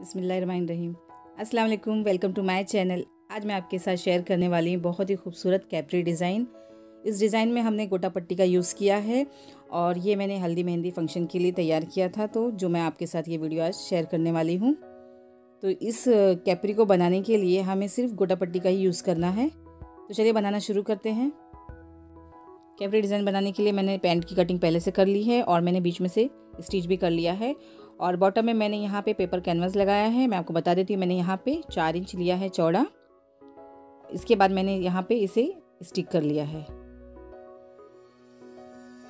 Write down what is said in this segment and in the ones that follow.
रहीम अस्सलाम वालेकुम welcome to my channel. आज मैं आपके साथ शेयर करने वाली हूँ बहुत ही खूबसूरत कैपरी डिज़ाइन। इस डिज़ाइन में हमने गोटा पट्टी का यूज़ किया है और ये मैंने हल्दी मेहंदी फ़ंक्शन के लिए तैयार किया था तो जो मैं आपके साथ ये वीडियो आज शेयर करने वाली हूँ। तो इस कैपरी को बनाने के लिए हमें सिर्फ़ गोटा पट्टी का ही यूज़ करना है। तो चलिए बनाना शुरू करते हैं। कैपरी डिज़ाइन बनाने के लिए मैंने पैंट की कटिंग पहले से कर ली है और मैंने बीच में से स्टिच भी कर लिया है और बॉटम में मैंने यहाँ पे पेपर कैनवास लगाया है। मैं आपको बता देती हूँ, मैंने यहाँ पे चार इंच लिया है चौड़ा। इसके बाद मैंने यहाँ पे इसे स्टिक कर लिया है।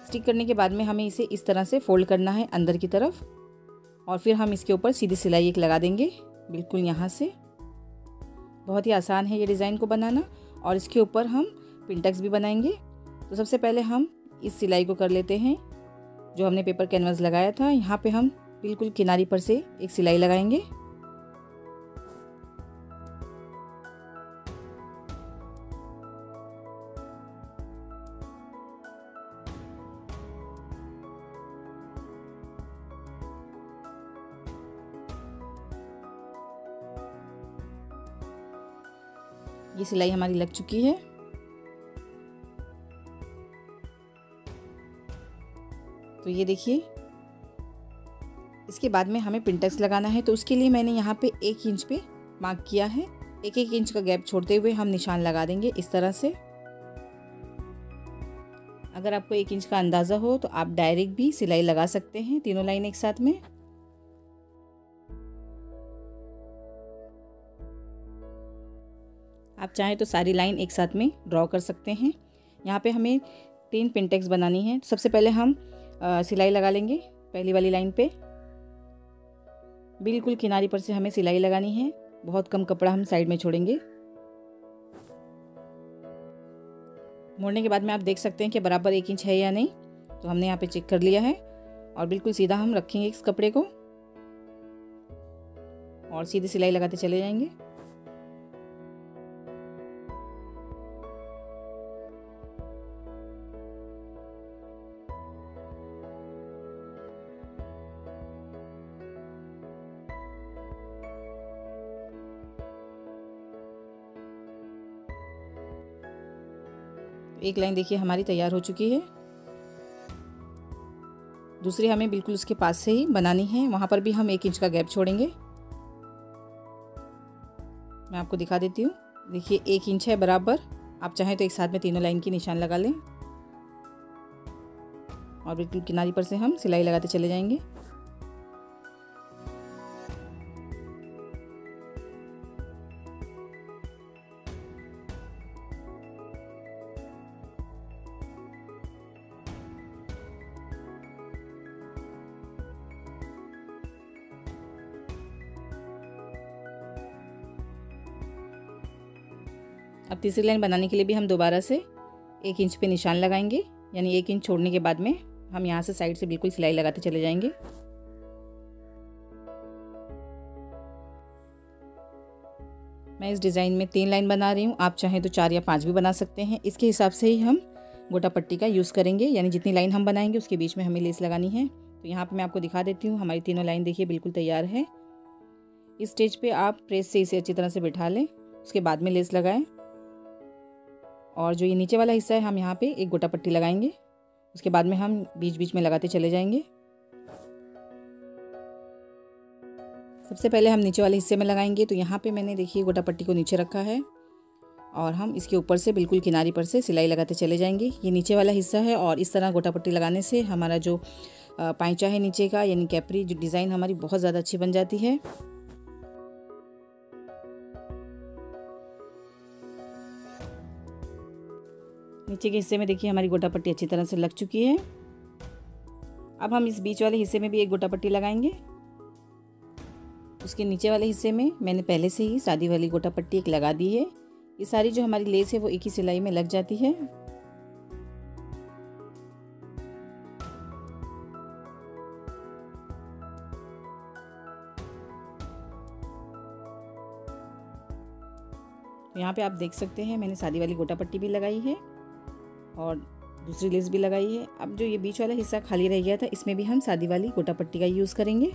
स्टिक करने के बाद में हमें इसे इस तरह से फोल्ड करना है अंदर की तरफ़। और फिर हम इसके ऊपर सीधी सिलाई एक लगा देंगे, बिल्कुल यहाँ से। बहुत ही आसान है ये डिज़ाइन को बनाना और इसके ऊपर हम पिंटक्स भी बनाएँगे। तो सबसे पहले हम इस सिलाई को कर लेते हैं, जो हमने पेपर कैनवास लगाया था। यहाँ पे हम बिल्कुल किनारी पर से एक सिलाई लगाएँगे। ये सिलाई हमारी लग चुकी है। तो ये देखिए इसके बाद में हमें पिंटक्स लगाना है तो उसके लिए मैंने यहाँ पे एक इंच पे मार्क किया है। एक एक इंच का गैप छोड़ते हुए हम निशान लगा देंगे इस तरह से। अगर आपको एक इंच का अंदाज़ा हो तो आप डायरेक्ट भी सिलाई लगा सकते हैं तीनों लाइन एक साथ में। आप चाहें तो सारी लाइन एक साथ में ड्रॉ कर सकते हैं। यहाँ पे हमें तीन पिंटेक्स बनानी है। सबसे पहले हम सिलाई लगा लेंगे पहली वाली लाइन पे। बिल्कुल किनारे पर से हमें सिलाई लगानी है। बहुत कम कपड़ा हम साइड में छोड़ेंगे। मोड़ने के बाद में आप देख सकते हैं कि बराबर एक इंच है या नहीं तो हमने यहाँ पे चेक कर लिया है और बिल्कुल सीधा हम रखेंगे इस कपड़े को और सीधी सिलाई लगाते चले जाएँगे। एक लाइन देखिए, हमारी तैयार हो चुकी है। दूसरी हमें बिल्कुल उसके पास से ही बनानी है। वहाँ पर भी हम एक इंच का गैप छोड़ेंगे। मैं आपको दिखा देती हूँ। देखिए, एक इंच है बराबर। आप चाहें तो एक साथ में तीनों लाइन की निशान लगा लें। और बिल्कुल किनारी पर से हम सिलाई लगाते चले जाएँगे। अब तीसरी लाइन बनाने के लिए भी हम दोबारा से एक इंच पे निशान लगाएँगे, यानी एक इंच छोड़ने के बाद में हम यहाँ से साइड से बिल्कुल सिलाई लगाते चले जाएँगे। मैं इस डिज़ाइन में तीन लाइन बना रही हूँ, आप चाहें तो चार या पाँच भी बना सकते हैं। इसके हिसाब से ही हम गोटा पट्टी का यूज़ करेंगे, यानी जितनी लाइन हम बनाएँगे, उसके बीच में हमें लेस लगानी है। तो यहाँ पे मैं आपको दिखा देती हूँ, हमारी तीनों लाइन देखिए बिल्कुल तैयार है। इस स्टेज पे आप प्रेस से इसे अच्छी तरह से बिठा लें, उसके बाद में लेस लगाएँ। और जो ये नीचे वाला हिस्सा है, हम यहाँ पे एक गोटा पट्टी लगाएँगे। उसके बाद में हम बीच बीच में लगाते चले जाएँगे। सबसे पहले हम नीचे वाले हिस्से में लगाएँगे तो यहाँ पे मैंने देखिए गोटा पट्टी को नीचे रखा है। और हम इसके ऊपर से बिल्कुल किनारी पर से सिलाई लगाते चले जाएँगे। ये नीचे वाला हिस्सा है और इस तरह गोटा पट्टी लगाने से हमारा जो पाइचा है नीचे का, यानी कैपरी जो डिज़ाइन हमारी बहुत ज़्यादा अच्छी बन जाती है। नीचे के हिस्से में देखिए हमारी गोटा पट्टी अच्छी तरह से लग चुकी है। अब हम इस बीच वाले हिस्से में भी एक गोटा पट्टी लगाएँगे। उसके नीचे वाले हिस्से में मैंने पहले से ही सादी वाली गोटा पट्टी एक लगा दी है। ये सारी जो हमारी लेस है वो एक ही सिलाई में लग जाती है। यहाँ पे आप देख सकते हैं मैंने सादी वाली गोटा पट्टी भी लगाई है। और दूसरी लेस भी लगाई है। अब जो ये बीच वाला हिस्सा खाली रह गया था, इसमें भी हम शादी वाली गोटा पट्टी का यूज़ करेंगे।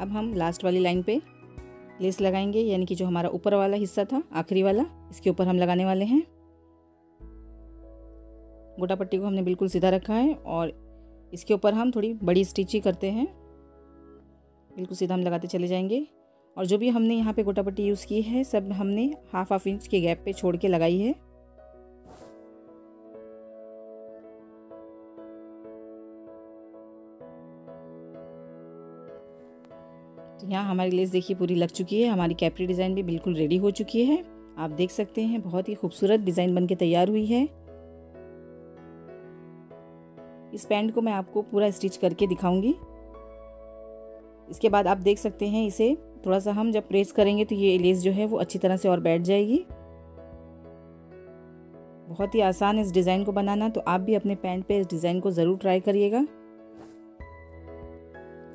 अब हम लास्ट वाली लाइन पे लेस लगाएँगे, यानी कि जो हमारा ऊपर वाला हिस्सा था, आखिरी वाला, इसके ऊपर हम लगाने वाले हैं। गोटा पट्टी को हमने बिल्कुल सीधा रखा है और इसके ऊपर हम थोड़ी बड़ी स्टिच ही करते हैं। बिल्कुल सीधा हम लगाते चले जाएँगे। और जो भी हमने यहाँ पे गोटा पट्टी यूज़ की है, सब हमने हाफ़ हाफ़ इंच के गैप पे छोड़ के लगाई है। तो यहाँ हमारी लेस देखिए पूरी लग चुकी है। हमारी कैपरी डिज़ाइन भी बिल्कुल रेडी हो चुकी है। आप देख सकते हैं, बहुत ही खूबसूरत डिज़ाइन बन के तैयार हुई है। इस पैंट को मैं आपको पूरा स्टिच करके दिखाऊँगी। इसके बाद आप देख सकते हैं, इसे थोड़ा सा हम जब प्रेस करेंगे तो ये लेस जो है वो अच्छी तरह से और बैठ जाएगी। बहुत ही आसान इस डिज़ाइन को बनाना तो आप भी अपने पैंट पे इस डिज़ाइन को ज़रूर ट्राई करिएगा।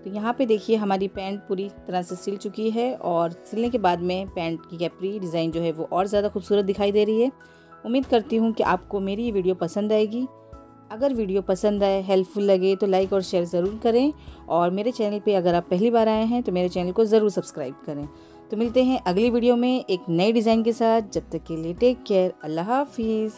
तो यहाँ पे देखिए हमारी पैंट पूरी तरह से सिल चुकी है और सिलने के बाद में पैंट की कैपरी डिज़ाइन जो है वो और ज़्यादा खूबसूरत दिखाई दे रही है। उम्मीद करती हूँ कि आपको मेरी ये वीडियो पसंद आएगी। अगर वीडियो पसंद आए, हेल्पफुल लगे तो लाइक और शेयर ज़रूर करें और मेरे चैनल पे अगर आप पहली बार आए हैं तो मेरे चैनल को ज़रूर सब्सक्राइब करें। तो मिलते हैं अगली वीडियो में एक नए डिज़ाइन के साथ। जब तक के लिए टेक केयर, अल्लाह हाफिज़।